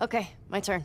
Okay, my turn.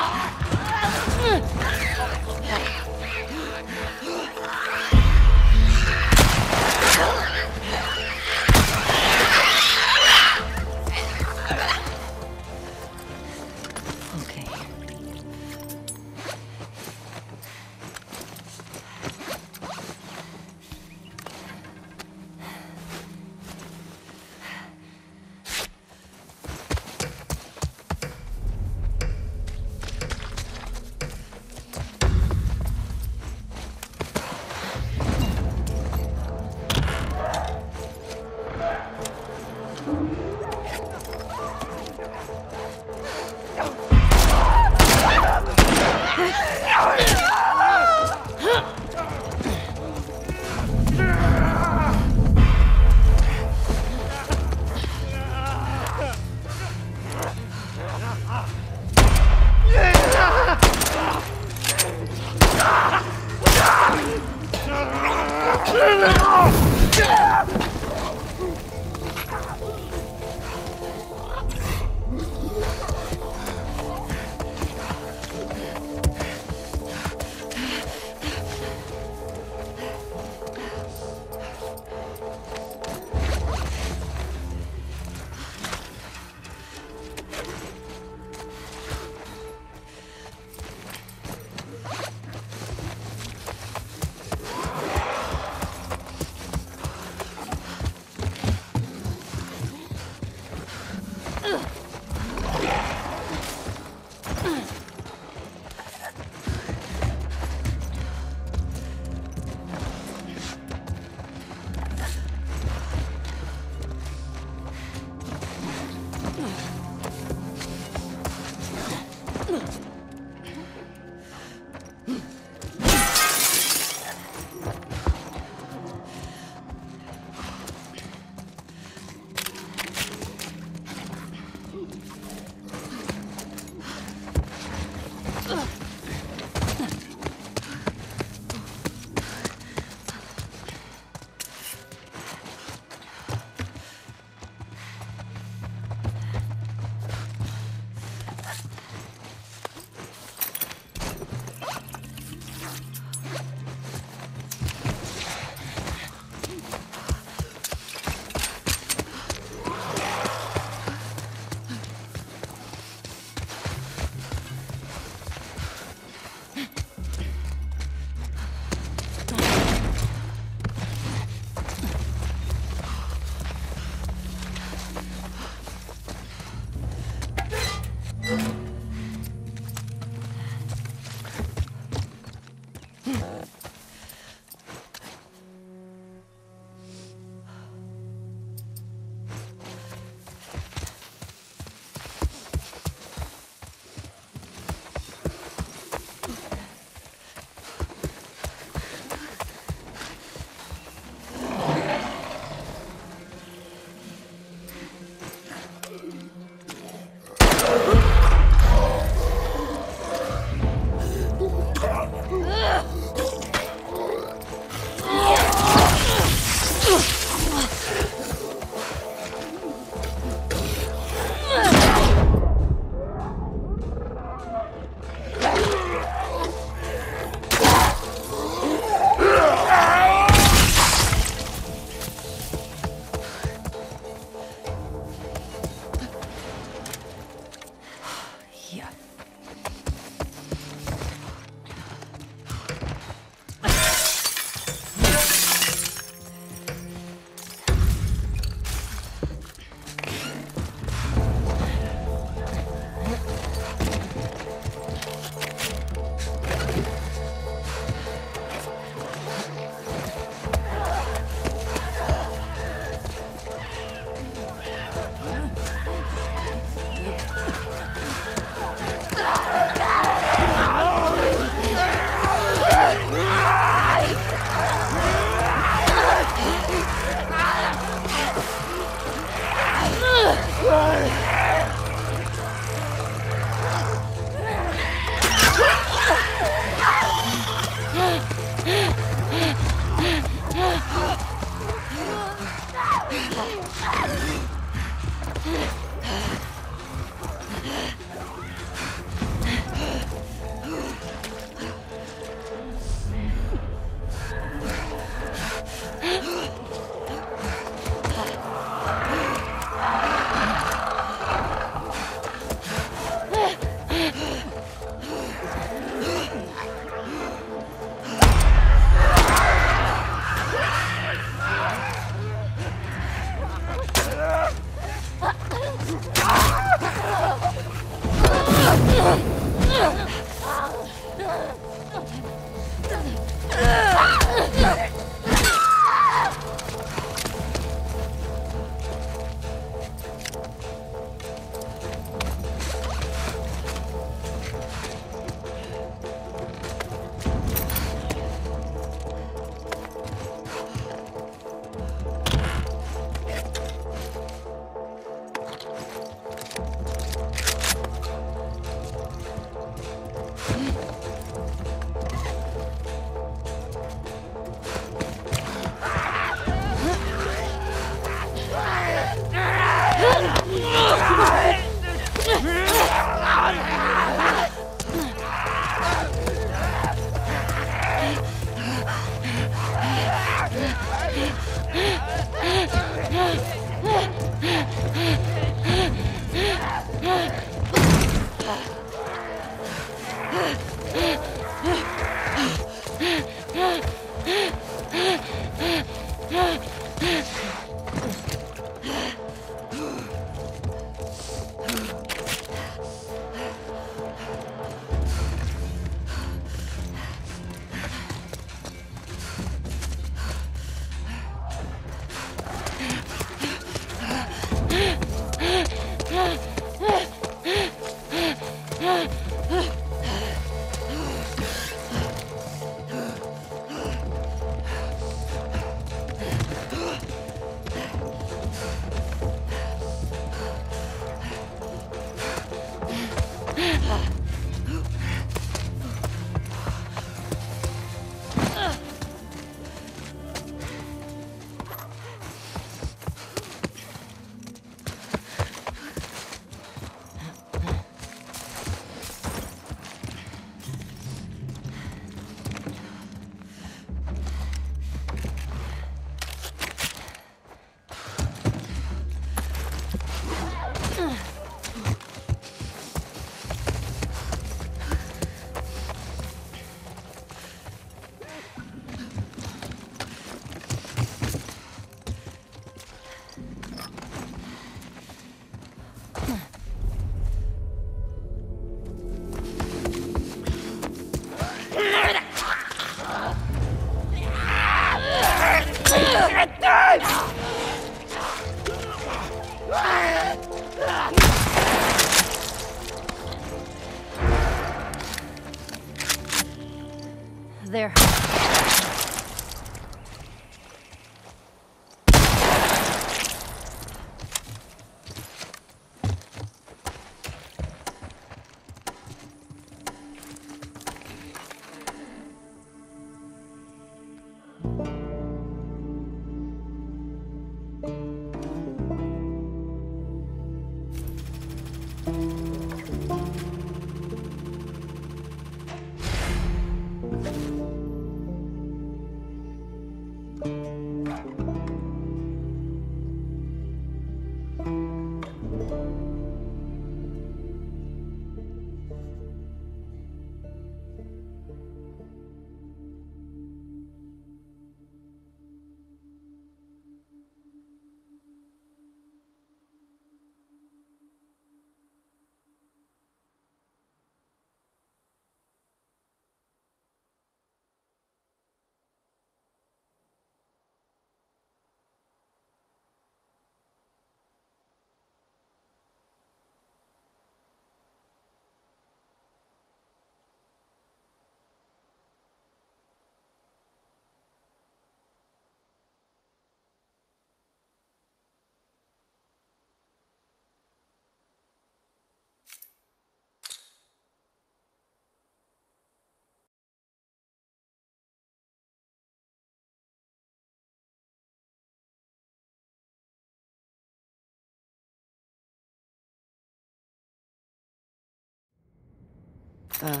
Uh,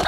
う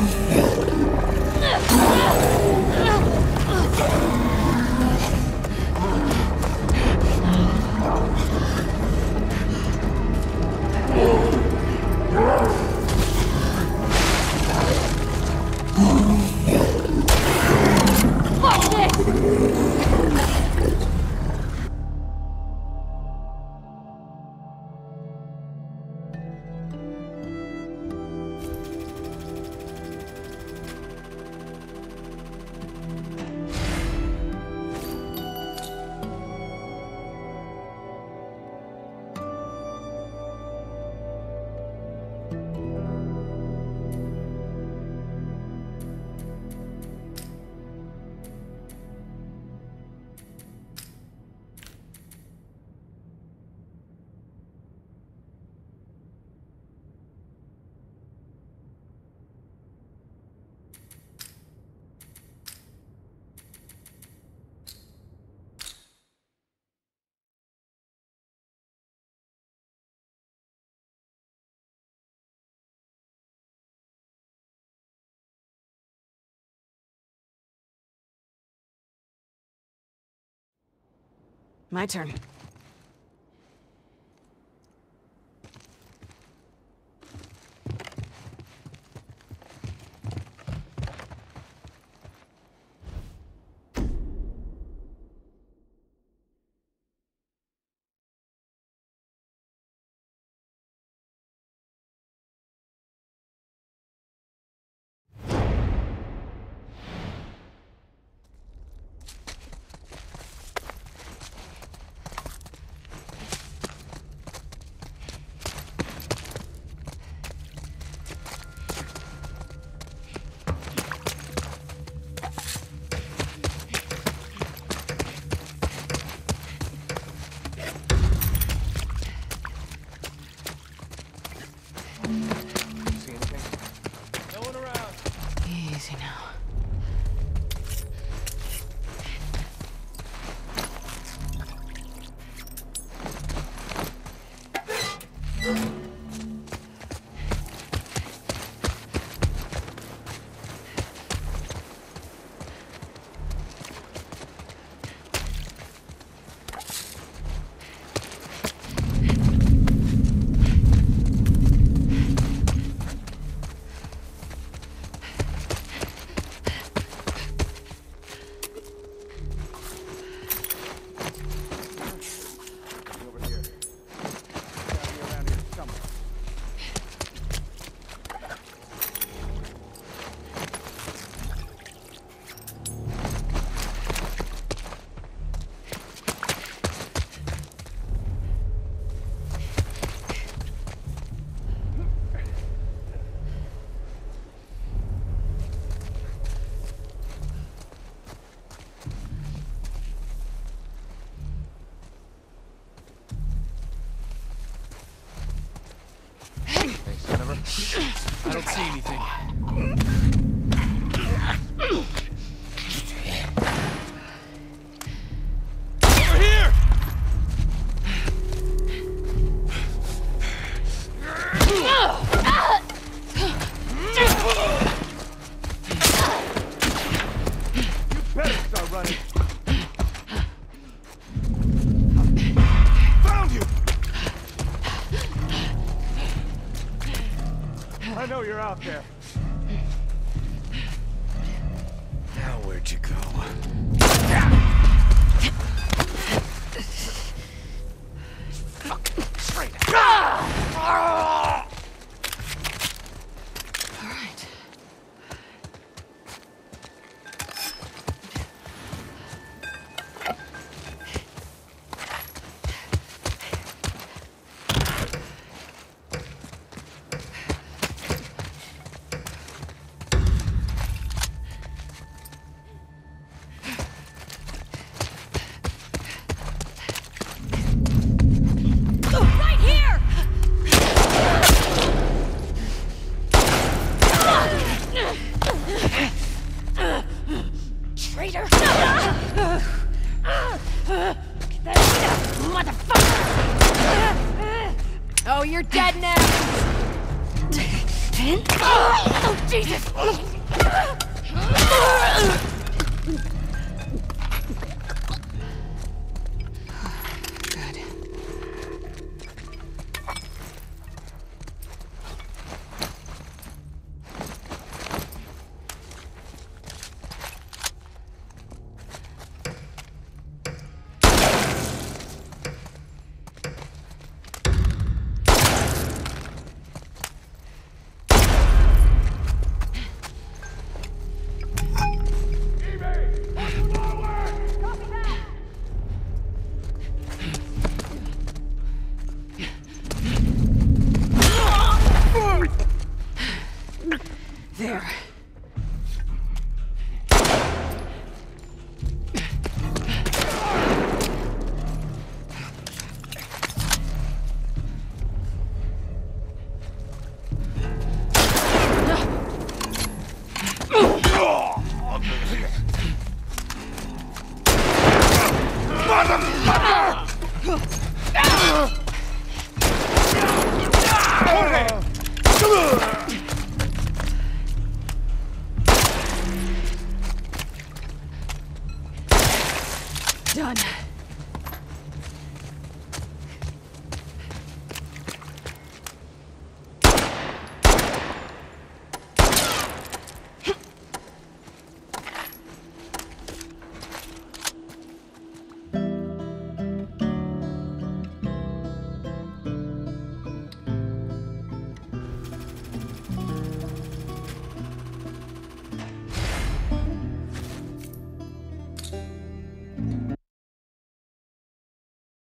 Yeah. My turn. Fucking